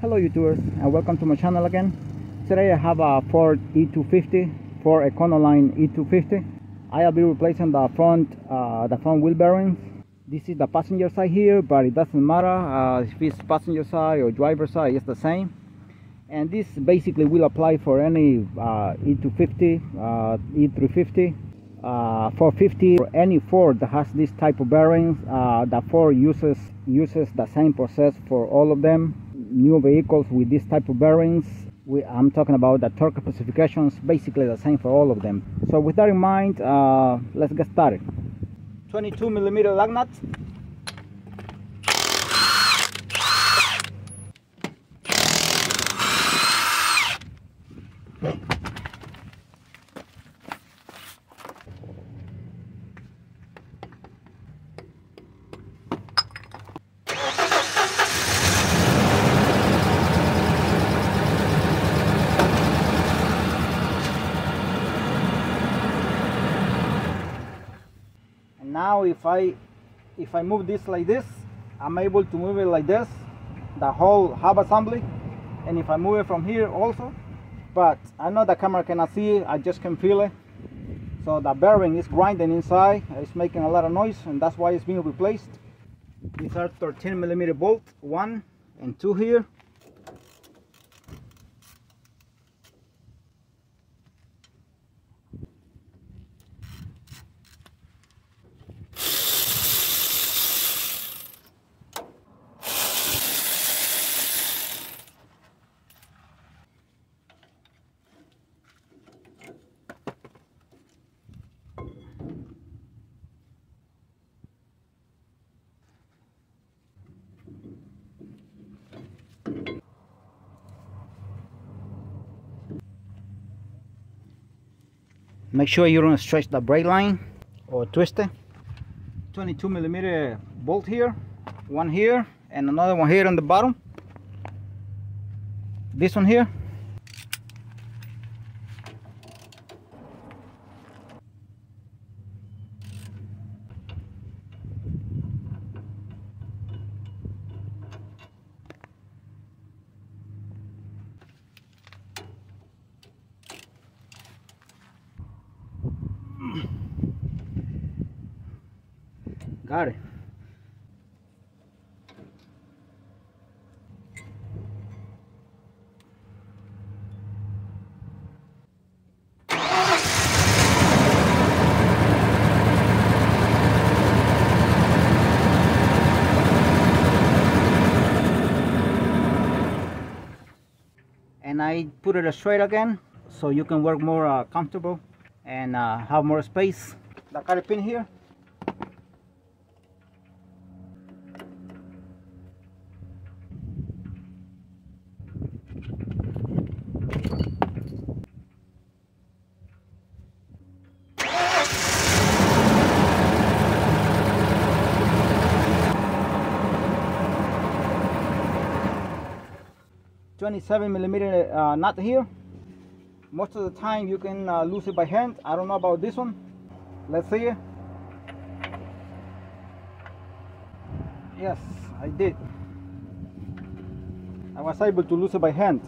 Hello YouTubers and welcome to my channel again. Today I have a Ford E250, Ford Econoline E250. I'll be replacing the front, uh, the front wheel bearings. This is the passenger side here, but it doesn't matter uh, if it's passenger side or driver side, it's the same. And this basically will apply for any uh, E250, uh, E350, uh, 450 or any Ford that has this type of bearings. Uh, the Ford uses uses the same process for all of them new vehicles with this type of bearings we, I'm talking about the torque specifications basically the same for all of them. So with that in mind uh, let's get started. 22 millimeter lug nuts and now if I if I move this like this I'm able to move it like this the whole hub assembly and if I move it from here also. But I know the camera cannot see it I just can feel it. So the bearing is grinding inside it's making a lot of noise and that's why it's being replaced. These are 13 millimeter bolt one and two here make sure you don't stretch the brake line or twist it. 22 millimeter bolt here one here and another one here on the bottom. This one here got it and I put it straight again so you can work more uh, comfortable and uh, have more space. The carry pin here Twenty-seven millimeter uh, nut here. Most of the time you can uh, lose it by hand. I don't know about this one. Let's see. Yes, I did. I was able to lose it by hand.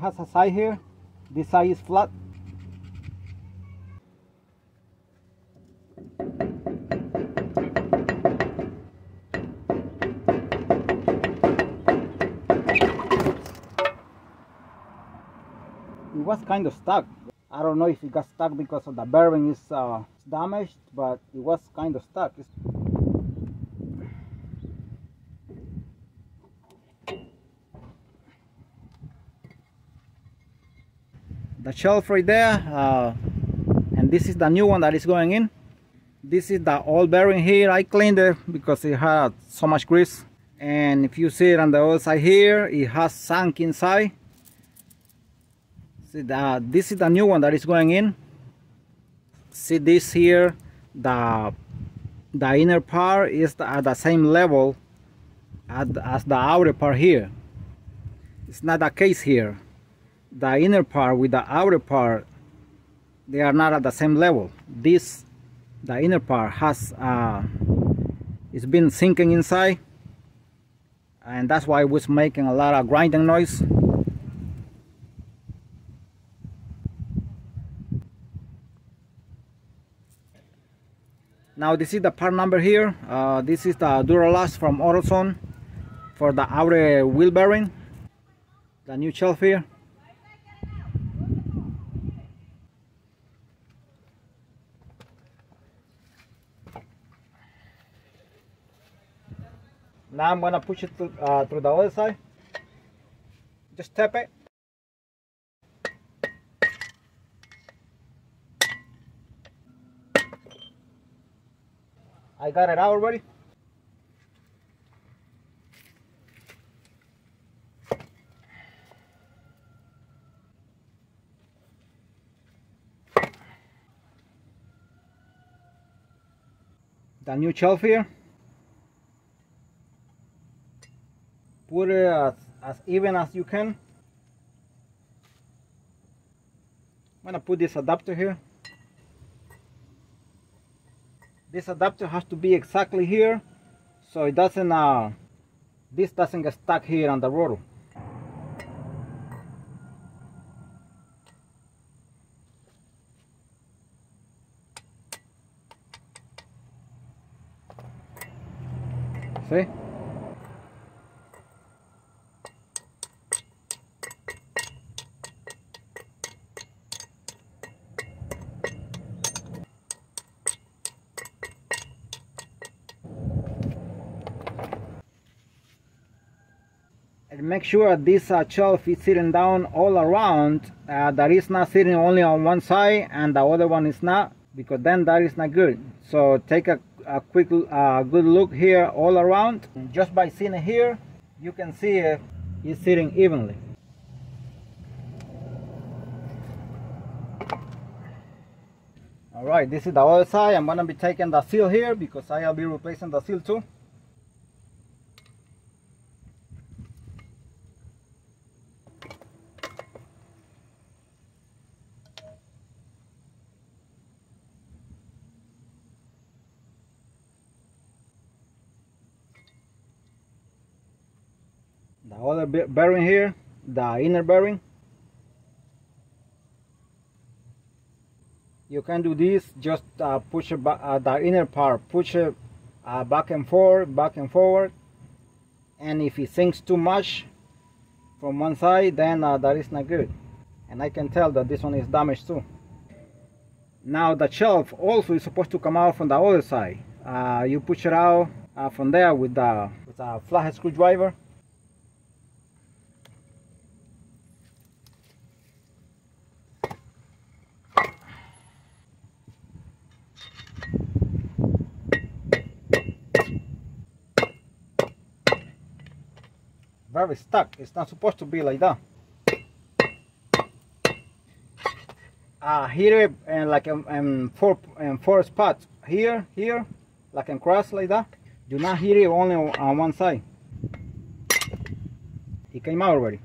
Has a side here. This side is flat. It was kind of stuck. I don't know if it got stuck because of the bearing is uh, damaged, but it was kind of stuck. It's the shelf right there uh, and this is the new one that is going in. This is the old bearing here. I cleaned it because it had so much grease. And if you see it on the other side here it has sunk inside. See that this is the new one that is going in. See this here the the inner part is at the same level as the outer part here. It's not the case here the inner part with the outer part they are not at the same level. This the inner part has uh, it's been sinking inside and that's why it was making a lot of grinding noise. Now this is the part number here. Uh, this is the Duralast from AutoZone for the outer wheel bearing. The new shelf here I'm gonna push it through, uh, through the other side just tap it I got it out already. The new shelf here. Put it as, as even as you can. I'm gonna put this adapter here this adapter has to be exactly here so it doesn't uh, this doesn't get stuck here on the rotor see and make sure this uh, shelf is sitting down all around. Uh, that is not sitting only on one side and the other one is not because then that is not good. So take a, a quick uh, good look here all around. Just by seeing here you can see it is sitting evenly. All right this is the other side. I'm going to be taking the seal here because i'll be replacing the seal too the other bearing here the inner bearing. You can do this just uh, push back, uh, the inner part push it uh, back and forward back and forward. And if it sinks too much from one side then uh, that is not good. And I can tell that this one is damaged too. Now the shelf also is supposed to come out from the other side. Uh, you push it out uh, from there with the with a flathead screwdriver very stuck. It's not supposed to be like that. Uh, here and like in, in four in four spots here, here, like in cross like that. Do not hit it only on one side. It came out already.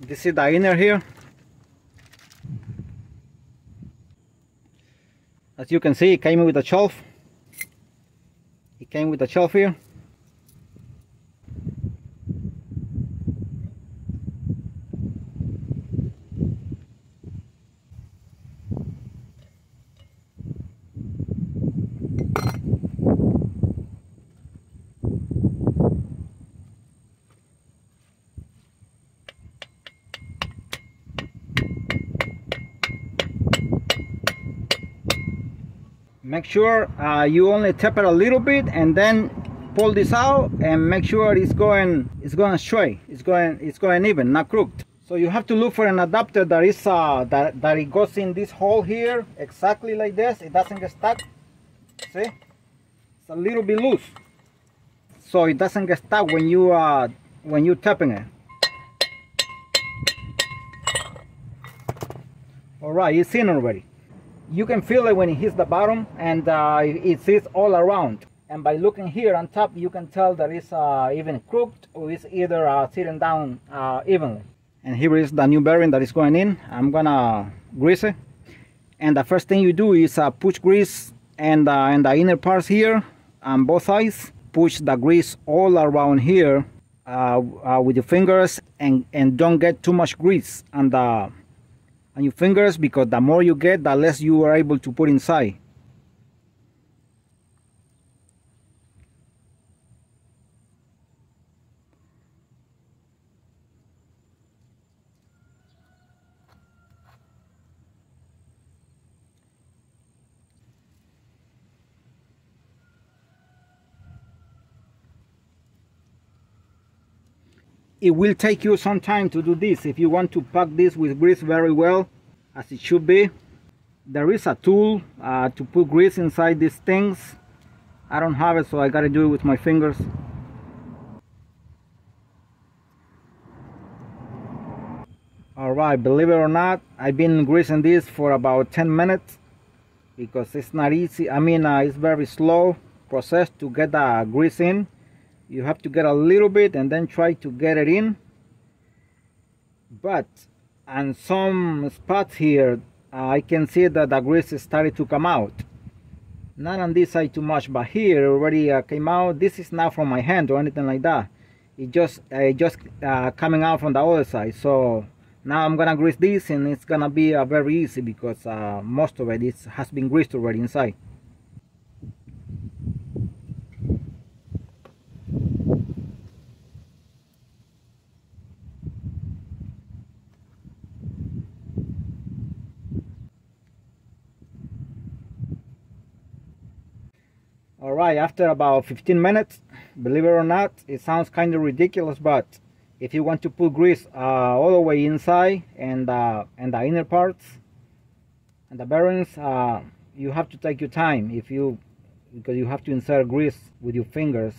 This is the inner here. As you can see it came with a shelf it came with a shelf here make sure uh, you only tap it a little bit and then pull this out and make sure it's going it's going straight it's going it's going even not crooked. So you have to look for an adapter that is uh, that, that it goes in this hole here exactly like this. It doesn't get stuck. See? It's a little bit loose. So it doesn't get stuck when you uh when you tapping it. All right it's in already you can feel it when it hits the bottom and uh, it sits all around. And by looking here on top you can tell that it's uh, even crooked or it's either uh, sitting down uh, evenly. And here is the new bearing that is going in. I'm gonna grease it. And the first thing you do is uh, push grease and, uh, and the inner parts here on both sides. Push the grease all around here with your fingers and and don't get too much grease on the on your fingers because the more you get the less you are able to put inside it will take you some time to do this. If you want to pack this with grease very well as it should be there is a tool uh, to put grease inside these things. I don't have it so I gotta do it with my fingers. Alright believe it or not I've been greasing this for about 10 minutes because it's not easy. I mean uh, it's very slow process to get the grease in you have to get a little bit and then try to get it in. But on some spots here uh, I can see that the grease started to come out. Not on this side too much but here already uh, came out. This is not from my hand or anything like that. It just uh, just uh, coming out from the other side. So now I'm gonna grease this and it's gonna be uh, very easy because uh, most of it is, has been greased already inside Alright, after about 15 minutes, believe it or not, it sounds kind of ridiculous, but if you want to put grease uh, all the way inside and, uh, and the inner parts and the bearings, uh, you have to take your time if you because you have to insert grease with your fingers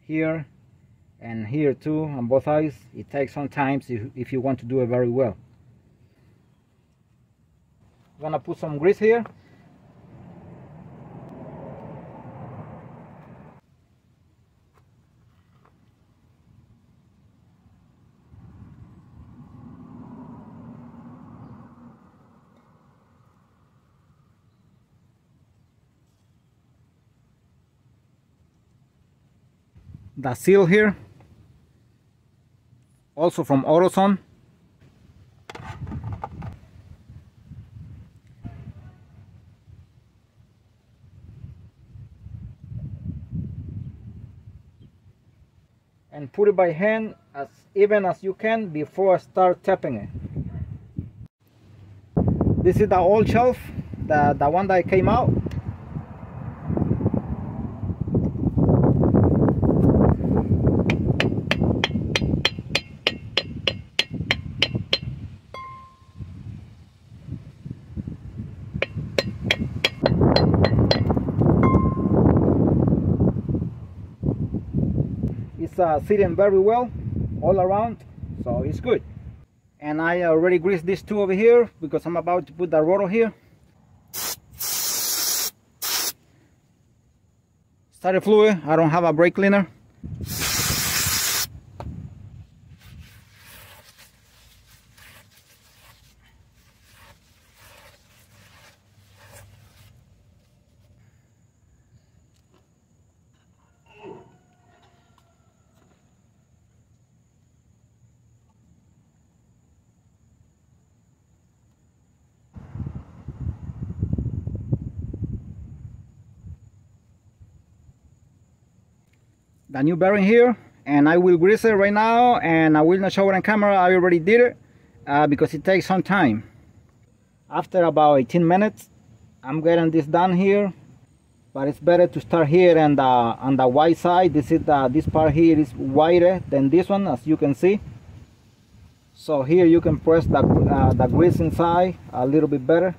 here and here too on both sides. It takes some time if you want to do it very well. I'm gonna put some grease here the seal here. Also from AutoZone and put it by hand as even as you can before I start tapping it. This is the old shelf the, the one that came out uh, sitting very well all around so it's good. And I already greased these two over here because I'm about to put the rotor here. Started fluid. I don't have a brake cleaner the new bearing here and I will grease it right now and I will not show it on camera. I already did it uh, because it takes some time. After about 18 minutes I'm getting this done here but it's better to start here and uh, on the white side. This is the, this part here is wider than this one as you can see. So here you can press the, uh, the grease inside a little bit better.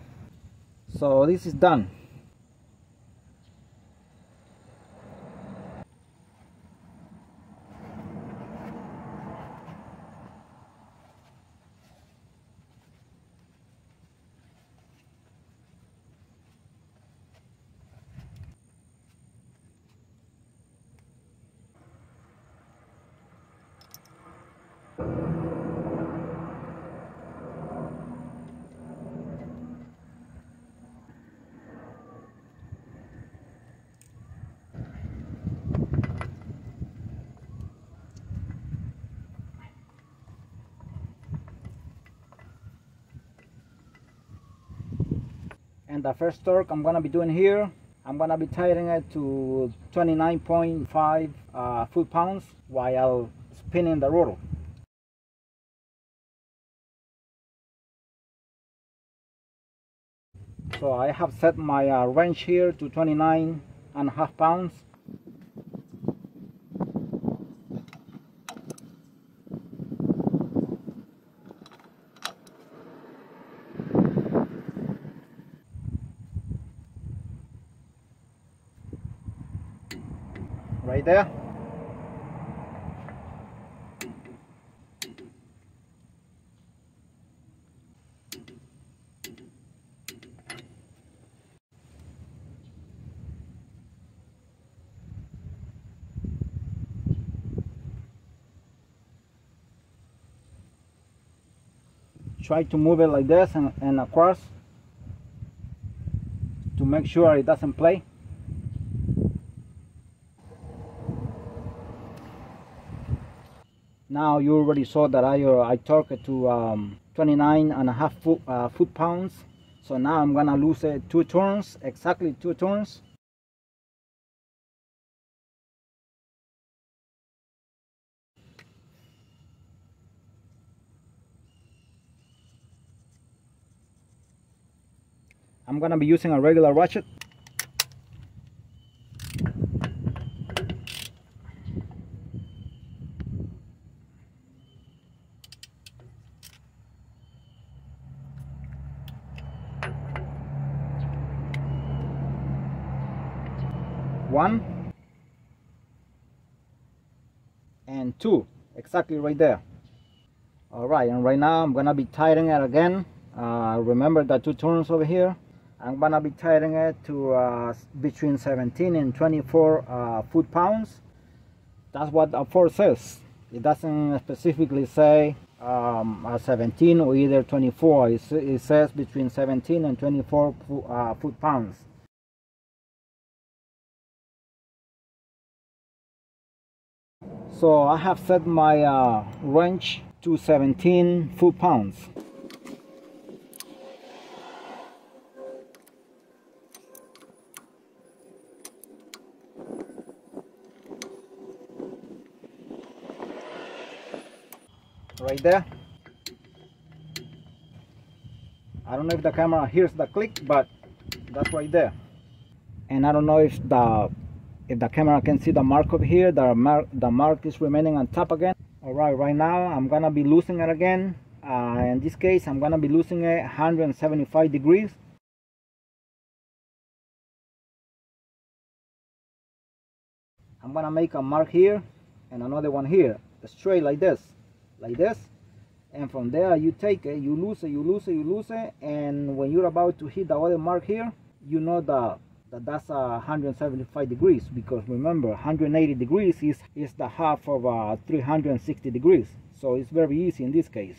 So this is done the first torque I'm gonna be doing here I'm gonna be tightening it to 29.5 uh, foot-pounds while spinning the rotor. So I have set my uh, wrench here to 29 and a half pounds right there. Try to move it like this and, and across to make sure it doesn't play now you already saw that I, uh, I torque it to um, 29 and a half foot, uh, foot pounds. So now I'm gonna lose it two turns exactly two turns. I'm gonna be using a regular ratchet one and two exactly right there. All right and right now I'm gonna be tightening it again. Uh, remember the two turns over here? I'm gonna be tightening it to uh, between 17 and 24 uh, foot pounds. That's what the Ford says it doesn't specifically say um, 17 or either 24 it, it, says between 17 and 24 uh, foot pounds so I have set my uh, wrench to 17 foot pounds. Right there. I don't know if the camera hears the click but that's right there. And I don't know if the if the camera can see the mark over here the mark the mark is remaining on top again. All right right now I'm gonna be losing it again. Uh, in this case I'm gonna be losing it 175 degrees. I'm gonna make a mark here and another one here straight like this like this. And from there you take it you lose it you lose it you lose it. And when you're about to hit the other mark here you know that that that's uh, 175 degrees because remember 180 degrees is is the half of uh, 360 degrees. So it's very easy in this case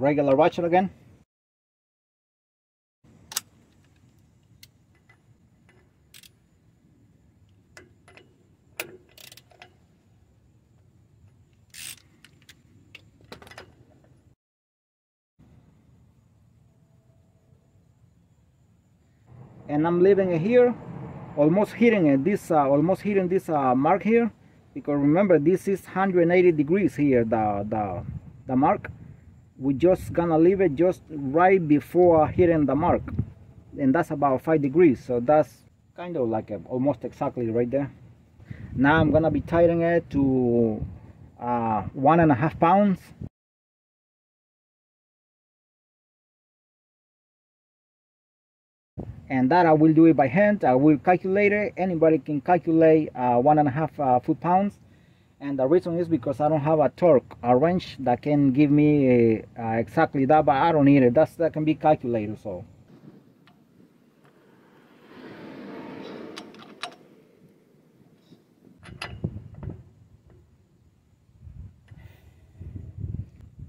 regular ratchet again. And I'm leaving it here almost hitting it this uh, almost hitting this uh, mark here because remember this is 180 degrees here the the the mark we just gonna leave it just right before hitting the mark. And that's about five degrees so that's kind of like a, almost exactly right there. Now I'm gonna be tightening it to uh, one and a half pounds. And that I will do it by hand. I will calculate it. Anybody can calculate uh, one and a half uh, foot pounds and the reason is because I don't have a torque a wrench that can give me uh, uh, exactly that but I don't need it. That's, that can be calculated so.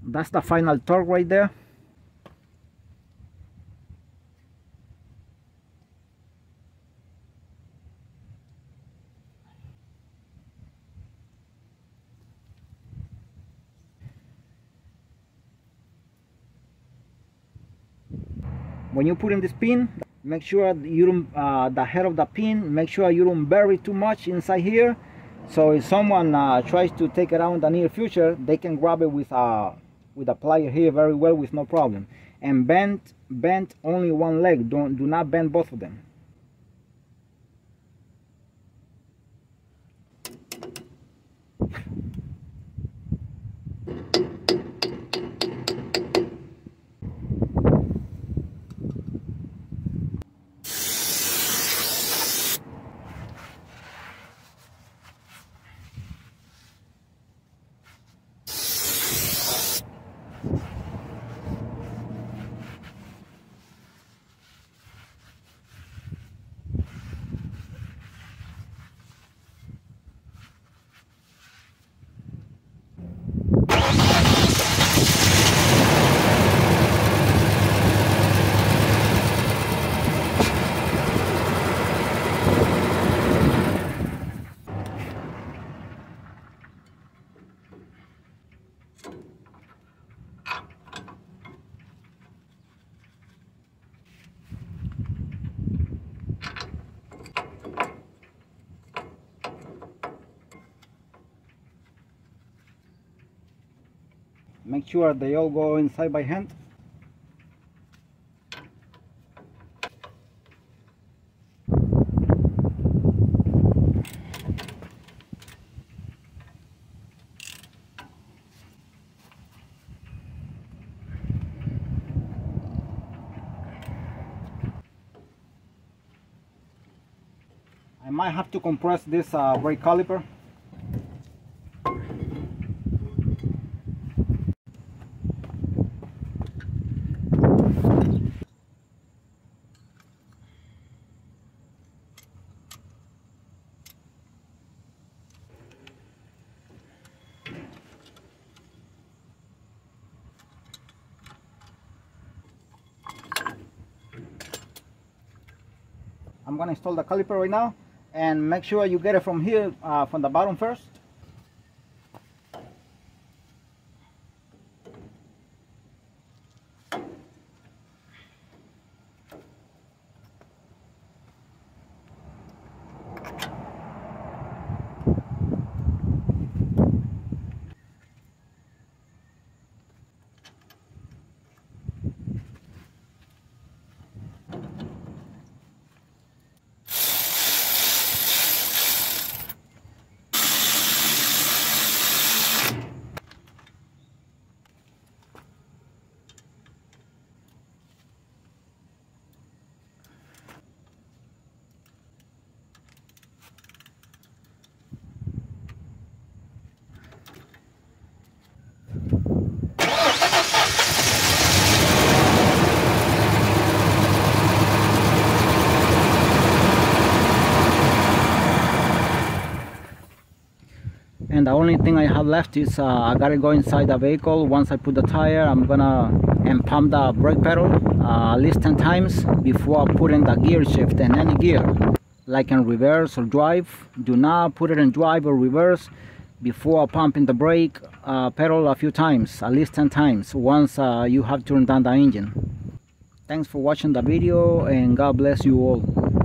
That's the final torque right there. When you put in this pin make sure you don't uh, the head of the pin make sure you don't bury too much inside here. So if someone uh, tries to take it out in the near future they can grab it with a uh, with a plier here very well with no problem. And bend bend only one leg. Don't do not bend both of them make sure they all go inside by hand. I might have to compress this uh, brake caliper gonna install the caliper right now and make sure you get it from here uh, from the bottom first and the only thing I have left is uh, I gotta go inside the vehicle. Once I put the tire I'm gonna and pump the brake pedal uh, at least 10 times before putting the gear shift. In any gear like in reverse or drive do not put it in drive or reverse before pumping the brake uh, pedal a few times at least 10 times once uh, you have turned down the engine. Thanks for watching the video and God bless you all